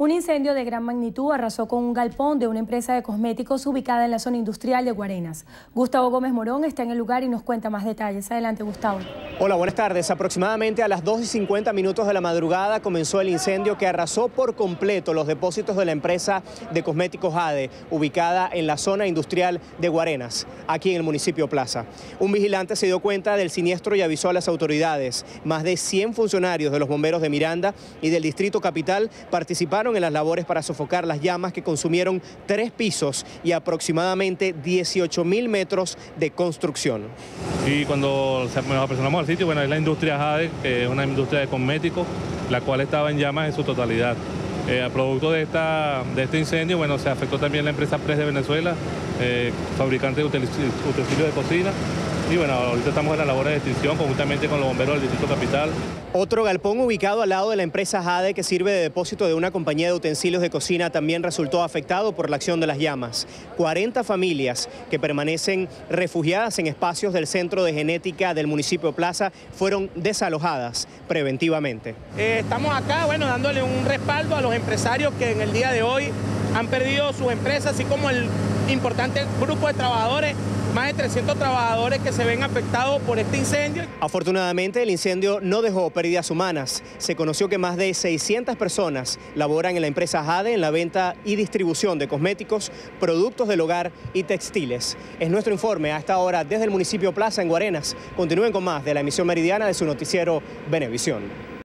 Un incendio de gran magnitud arrasó con un galpón de una empresa de cosméticos ubicada en la zona industrial de Guarenas. Gustavo Gómez Morón está en el lugar y nos cuenta más detalles. Adelante, Gustavo. Hola, buenas tardes. Aproximadamente a las 2 y 50 minutos de la madrugada comenzó el incendio que arrasó por completo los depósitos de la empresa de cosméticos ADE, ubicada en la zona industrial de Guarenas, aquí en el municipio Plaza. Un vigilante se dio cuenta del siniestro y avisó a las autoridades. Más de 100 funcionarios de los bomberos de Miranda y del Distrito Capital participaron en las labores para sofocar las llamas que consumieron tres pisos y aproximadamente 18 mil metros de construcción. Y cuando nos apersonamos al sitio, bueno, es la industria Jade, que es una industria de cosméticos, la cual estaba en llamas en su totalidad. Eh, a producto de, esta, de este incendio, bueno, se afectó también la empresa Pres de Venezuela, eh, fabricante de utensilios de cocina, y bueno, ahorita estamos en la labor de extinción conjuntamente con los bomberos del Distrito Capital. Otro galpón ubicado al lado de la empresa Jade que sirve de depósito de una compañía de utensilios de cocina también resultó afectado por la acción de las llamas. 40 familias que permanecen refugiadas en espacios del Centro de Genética del municipio Plaza fueron desalojadas preventivamente. Eh, estamos acá, bueno, dándole un respaldo a los empresarios que en el día de hoy han perdido sus empresas, así como el importante grupo de trabajadores más de 300 trabajadores que se ven afectados por este incendio. Afortunadamente el incendio no dejó pérdidas humanas. Se conoció que más de 600 personas laboran en la empresa Jade en la venta y distribución de cosméticos, productos del hogar y textiles. Es nuestro informe a esta hora desde el municipio Plaza en Guarenas. Continúen con más de la emisión meridiana de su noticiero Benevisión.